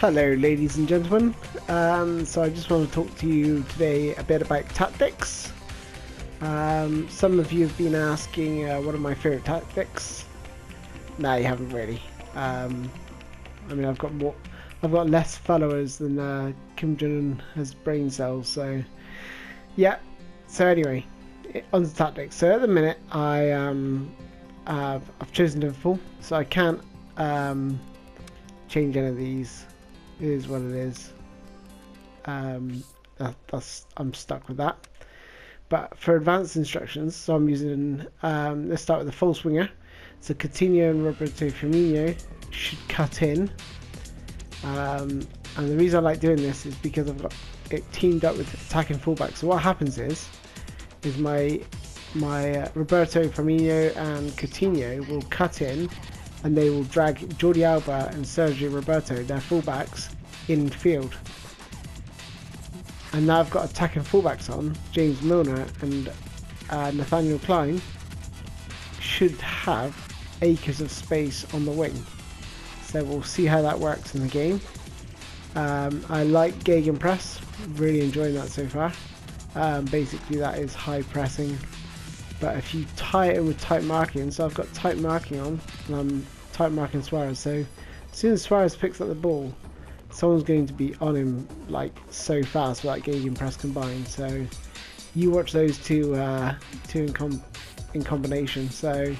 Hello ladies and gentlemen, um, so I just want to talk to you today a bit about tactics. Um, some of you have been asking uh, what are my favourite tactics. No, you haven't really. Um, I mean, I've got more, I've got less followers than uh, Kim Jong Un has brain cells, so yeah. So anyway, on the tactics. So at the minute, I um, uh, I've chosen Liverpool, so I can't um, change any of these. It is what it is. Um, that, that's I'm stuck with that. But for advanced instructions, so I'm using. Um, let's start with the false winger. So Coutinho and Roberto Firmino should cut in. Um, and the reason I like doing this is because I've got it teamed up with attacking fullback. So what happens is, is my my uh, Roberto Firmino and Coutinho will cut in and they will drag Jordi Alba and Sergio Roberto, their fullbacks, in field. And now I've got attacking fullbacks on, James Milner and uh, Nathaniel Klein should have acres of space on the wing. So we'll see how that works in the game. Um, I like Gegenpress, really enjoying that so far. Um, basically that is high pressing but if you tie it in with tight marking, so I've got tight marking on, and I'm tight marking Suarez, so as soon as Suarez picks up the ball, someone's going to be on him like so fast with that Gegenpress combined, so you watch those two uh, two in, com in combination. So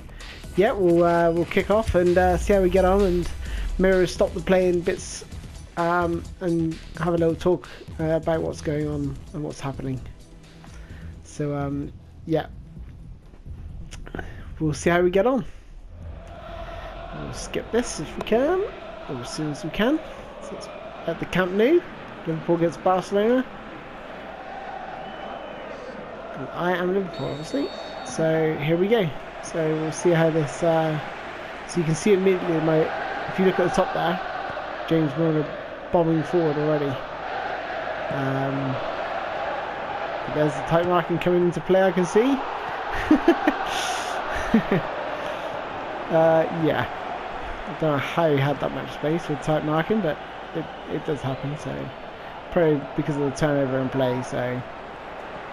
yeah, we'll uh, we'll kick off and uh, see how we get on, and Mirror stop the play in bits um, and have a little talk uh, about what's going on and what's happening. So um, yeah, we'll see how we get on. We'll skip this if we can, or as soon as we can. So it's at the Camp Nou, Liverpool against Barcelona. And I am Liverpool, obviously. So here we go. So we'll see how this. Uh, so you can see immediately my. If you look at the top there, James Milner bombing forward already. Um, there's the tight marking coming into play. I can see. uh, yeah. I don't know how he had that much space with tight marking, but it, it does happen, so probably because of the turnover in play, so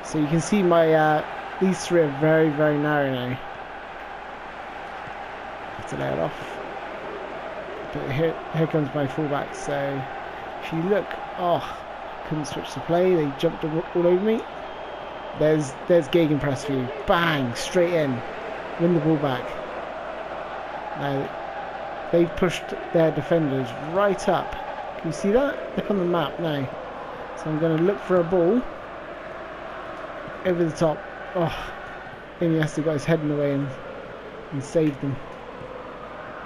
so you can see my uh, these three are very, very narrow now. Have to lay it off. But here, here comes my fullback, so if you look, oh, couldn't switch the play, they jumped all over me. There's there's Gegenpress for you. Bang! Straight in. Win the ball back. Now, they've pushed their defenders right up. Can you see that? Look on the map now. So I'm going to look for a ball. Over the top. Oh, Iniesta got his head in the way and, and saved them.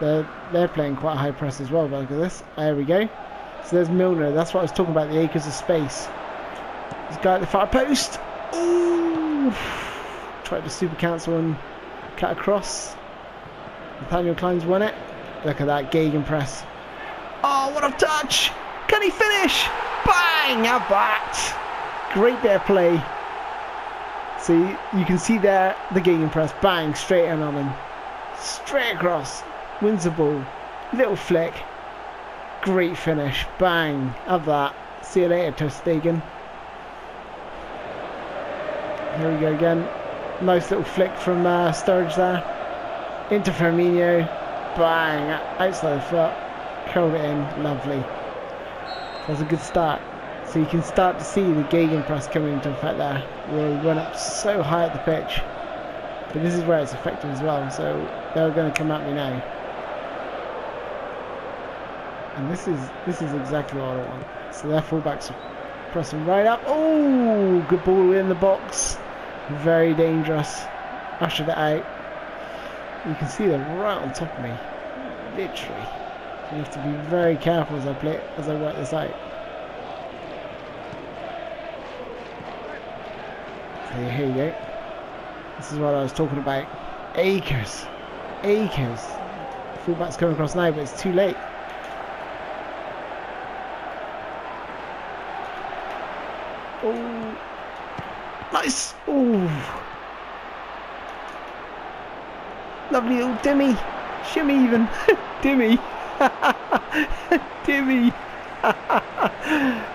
They're, they're playing quite a high press as well, but look at this. There we go. So there's Milner. That's what I was talking about, the acres of space. This guy at the far post. Ooh! Tried to super cancel and cut across. Nathaniel Klein's won it. Look at that Gegenpress. Oh, what a touch! Can he finish? Bang! Have that! Great bit of play. See, you can see there the Gegenpress. Bang! Straight in on him. Straight across. Wins the ball. Little flick. Great finish. Bang! Have that. See you later, ter. Here we go again. Nice little flick from uh, Sturridge there. Into Firmino. Bang! Outside the foot. Curled it in. Lovely. That's a good start. So you can start to see the Gegenpress coming into effect there. We went up so high at the pitch. But this is where it's effective as well. So they're going to come at me now. And this is this is exactly what I want. So their fullbacks pressing right up. Oh, good ball in the box. Very dangerous. Ushered it out. You can see them right on top of me. Literally. You have to be very careful as I play as I work this out. So here you go. This is what I was talking about. Acres. Acres. Fullback's coming across now, but it's too late. Oh. Nice. Oh. Lovely little Dimmy. Shimmy even. Dimmy. Dimmy.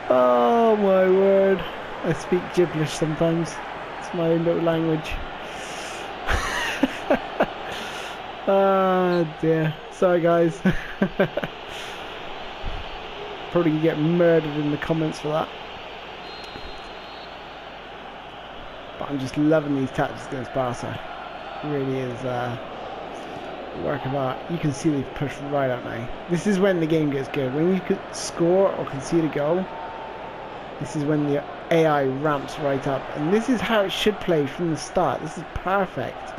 oh my word. I speak gibberish sometimes. It's my own little language. Ah oh, dear. Sorry guys. Probably get murdered in the comments for that. But I'm just loving these tactics against Barca. Really is uh, work of art. You can see they've pushed right up now. This is when the game gets good. When you could score or concede a goal, this is when the AI ramps right up. And this is how it should play from the start. This is perfect.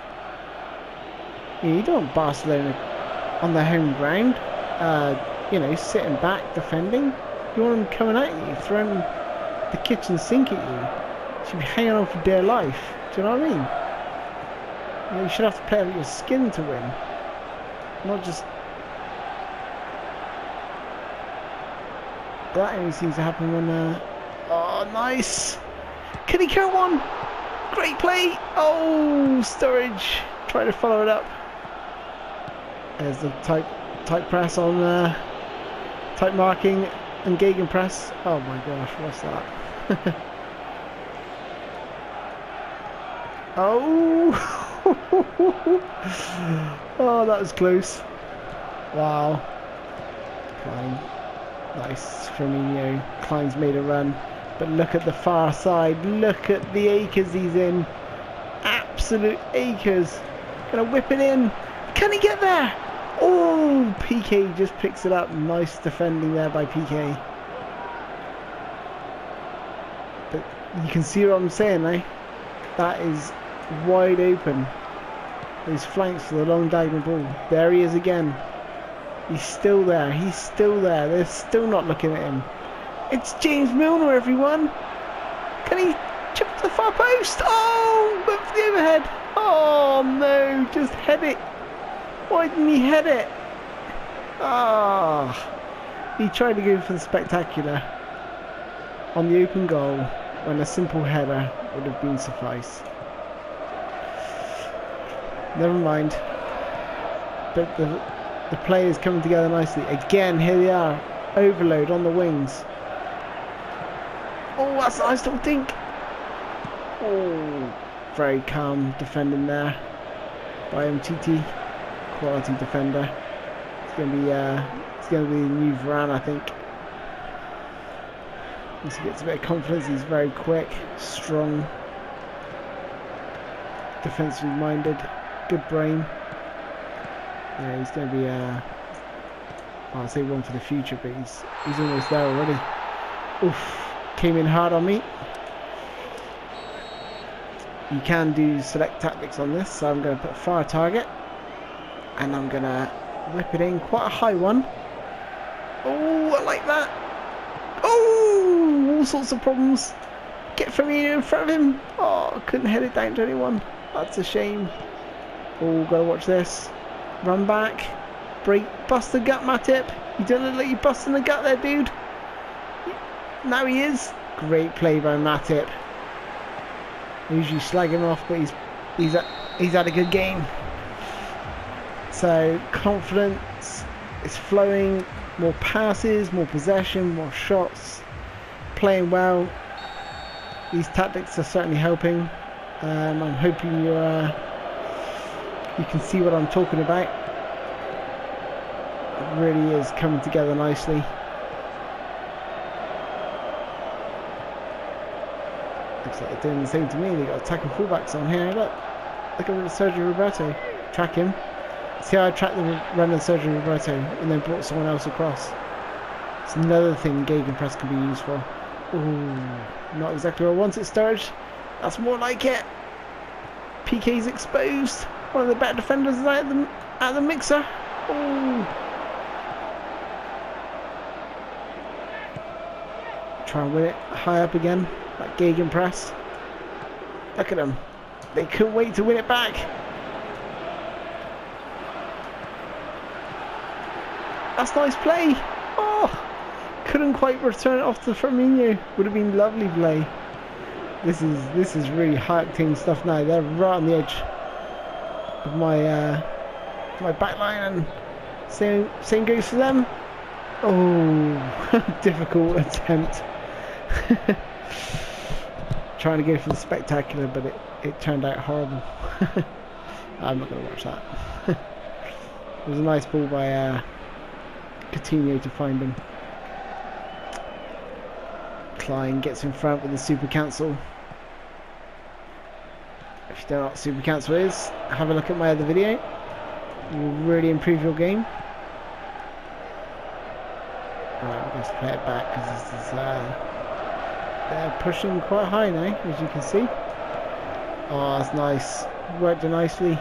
You, know, you don't want Barcelona on their home ground, uh, you know, sitting back, defending. You want them coming at you, throwing the kitchen sink at you. Should be hanging on for dear life. Do you know what I mean? You, know, you should have to play with your skin to win. Not just... That only seems to happen when... Uh... Oh, nice! Can he kill one? Great play! Oh, Sturridge! Try to follow it up. There's the tight, tight press on uh, tight marking and Gegen press. Oh my gosh, what's that? oh! oh, that was close. Wow. Klein. Nice. Firmino. Klein's made a run. But look at the far side. Look at the acres he's in. Absolute acres. Gonna whip it in. Can he get there? Oh, Piqué just picks it up. Nice defending there by Piqué. But you can see what I'm saying, eh? That is wide open. Those flanks for the long diagonal ball. There he is again. He's still there. He's still there. They're still not looking at him. It's James Milner, everyone. Can he chip to the far post? Oh, but for the overhead. Oh no, just head it why didn't he head it? Ah, oh, he tried to go for the spectacular on the open goal when a simple header would have been suffice. Never mind. But the the play is coming together nicely. Again, here they are. Overload on the wings. Oh, that's a nice little dink. Oh, very calm defending there by Umtiti quality defender. It's going to be uh, it's going to be the new Varane, I think. Once he gets a bit of confidence, he's very quick, strong, defensively minded, good brain. Yeah, he's going to be. Uh, I'll say one for the future, but he's he's almost there already. Oof, came in hard on me. You can do select tactics on this, so I'm going to put fire target and I'm gonna whip it in quite a high one oh I like that oh all sorts of problems get Firmino in front of him oh couldn't head it down to anyone that's a shame oh go watch this. Run back. Break bust the gut Matip. You don't look like you're busting the gut there dude. Now he is. Great play by Matip. Usually slag him off but he's he's he's had a good game. So confidence is flowing, more passes, more possession, more shots, playing well. These tactics are certainly helping. Um, I'm hoping you uh, you can see what I'm talking about. It really is coming together nicely. Looks like they're doing the same to me. They've got attacking fullbacks on here. Look, look at Sergio Roberto. Track him. See how I tracked the run of Sergio Roberto and then brought someone else across. It's another thing press can be used for. Ooh, not exactly what I wanted, Sturridge. That's more like it. Piqué's exposed. One of the better defenders of the, of the mixer. Ooh. Try and win it high up again. That press. Look at them. They couldn't wait to win it back. That's nice play. Oh, couldn't quite return it off to Firmino. Would have been lovely play. This is this is really high octane stuff now. They're right on the edge of my uh, my back line, and same same goes for them. Oh, difficult attempt. Trying to go for the spectacular, but it, it turned out horrible. I'm not going to watch that. it was a nice ball by uh, Coutinho to find him. Klein gets in front with the super cancel. If you don't know what super cancel is, have a look at my other video. It will really improve your game. Right, we're going to play it back because this is uh, they're pushing quite high now, as you can see. Oh, that's nice. Worked nicely.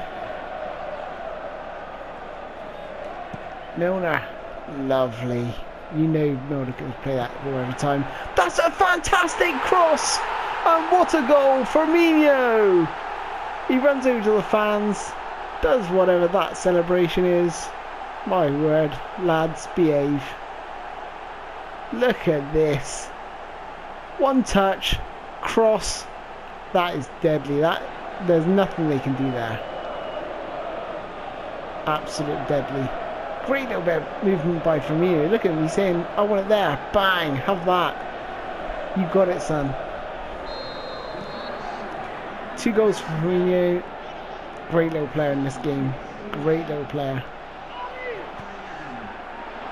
Milner, lovely. You know Milner can play that every time. That's a fantastic cross! And what a goal for Firmino! He runs over to the fans, does whatever that celebration is. My word, lads, behave. Look at this. One touch, cross. That is deadly. That there's nothing they can do there. Absolute deadly. Great little bit of movement by Firmino. Look at me saying, I want it there. Bang, have that. You got it, son. Two goals for Firmino. Great little player in this game. Great little player.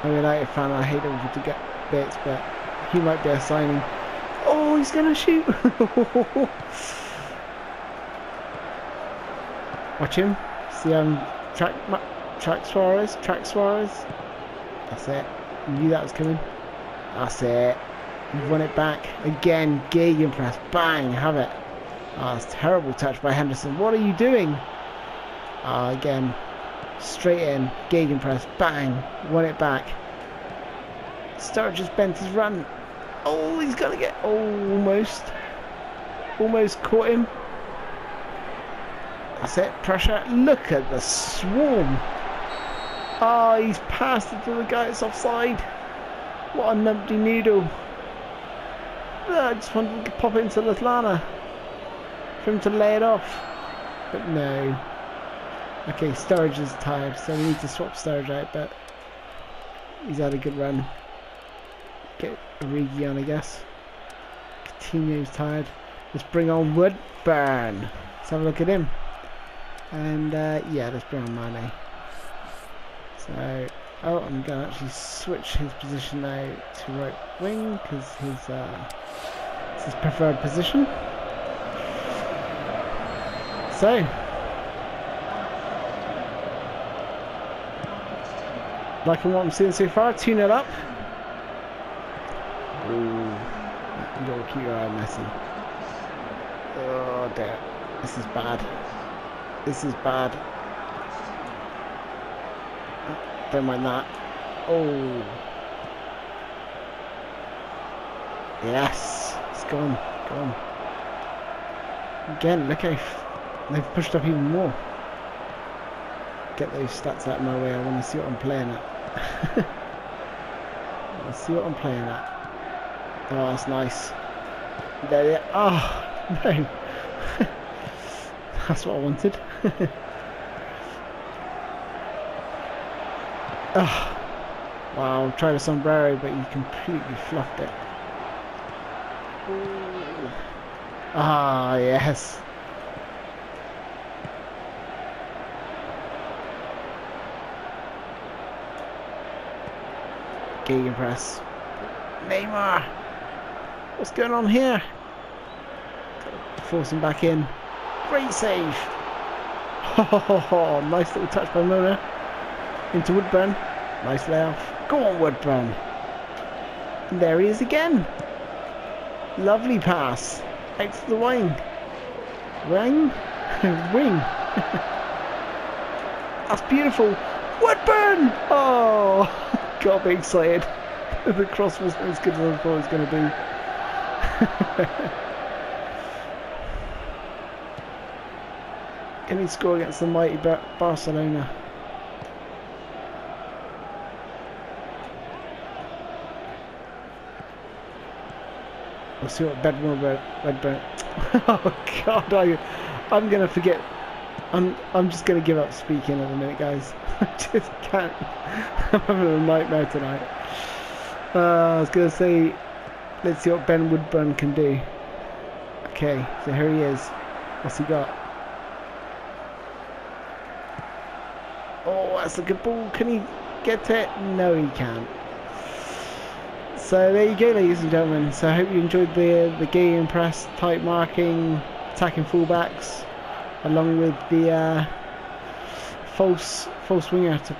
I'm a United fan. I hate him to get bits, but he might be a signing. Oh, he's gonna shoot! Watch him. See um track track Suarez, track Suarez. That's it. knew that was coming. That's it. Won it back again. Gegenpress. Bang. Have it. Ah, it's terrible touch by Henderson. What are you doing? Ah, again. Straight in. Gegenpress. Bang. Won it back. Sturridge bent his run. Oh, he's gonna get almost, almost caught him. That's it. Pressure. Look at the swarm. Ah, oh, he's passed it to the guy that's offside. What a numpty noodle. Oh, I just wanted to pop into Lallana for him to lay it off. But no. Okay, Sturridge is tired, so we need to swap Sturridge out, but he's had a good run get Origi on, I guess. Coutinho's tired. Let's bring on Woodburn. Let's have a look at him. And uh, yeah, let's bring on Mane. So, oh, I'm going to actually switch his position now to right wing because his, uh, it's his preferred position. So, liking what I'm seeing so far, 2 0 up. You gotta keep your eye on Oh dear. This is bad. This is bad. don't mind that. Oh. Yes. It's gone. Gone. Again, look how they've pushed up even more. Get those stats out of my way. I want to see what I'm playing at. Let's see what I'm playing at. Oh, that's nice. There it Oh, no. that's what I wanted. oh. Wow, tried a sombrero, but you completely fluffed it. Ooh. Ah, yes. Gegenpress. Neymar! What's going on here? Force him back in. Great save. Oh, nice little touch by Mona. Into Woodburn. Nice layoff. Go on, Woodburn. And there he is again. Lovely pass. Out to the wing. Wing? wing. That's beautiful. Woodburn! Oh, got a bit excited. the cross wasn't as good as I thought it was going to be. Can he score against the mighty Barcelona? We'll see what Bedmore Redburn. oh God, I, I'm gonna forget. I'm I'm just gonna give up speaking at the minute, guys. I just can't. I'm having a nightmare tonight. Uh, I was to say, let's see what Ben Woodburn can do. Okay, so here he is. What's he got? Oh, that's a good ball. Can he get it? No, he can't. So there you go, ladies and gentlemen. So I hope you enjoyed the the Gegenpress, tight marking, attacking fullbacks, along with the uh, false false winger to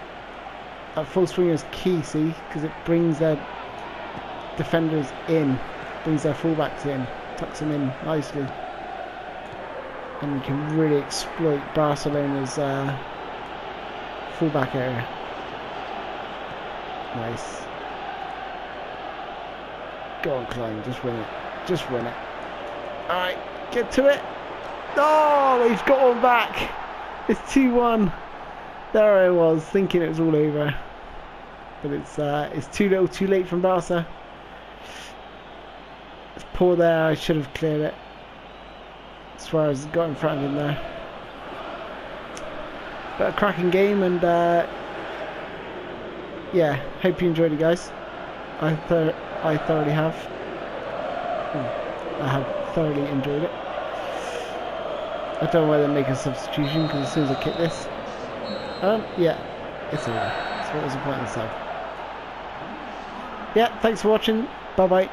uh, false winger is key, see, because it brings their defenders in, brings their fullbacks in, tucks them in nicely, and can really exploit Barcelona's uh, fullback area. Nice. Go on, Klein, just win it. Just win it. Alright, get to it. Oh, he's got one back. It's 2-1. There I was, thinking it was all over. But it's uh, it's too little, too late from Barca. It's poor there, I should have cleared it. Suarez got in front of him there. But a cracking game and uh, yeah, hope you enjoyed it guys. I thought I thoroughly have. Hmm. I have thoroughly enjoyed it. I don't know whether to make a substitution because as soon as I kick this, um, yeah, it's over. So what was the point of sub? Yeah, thanks for watching. Bye bye.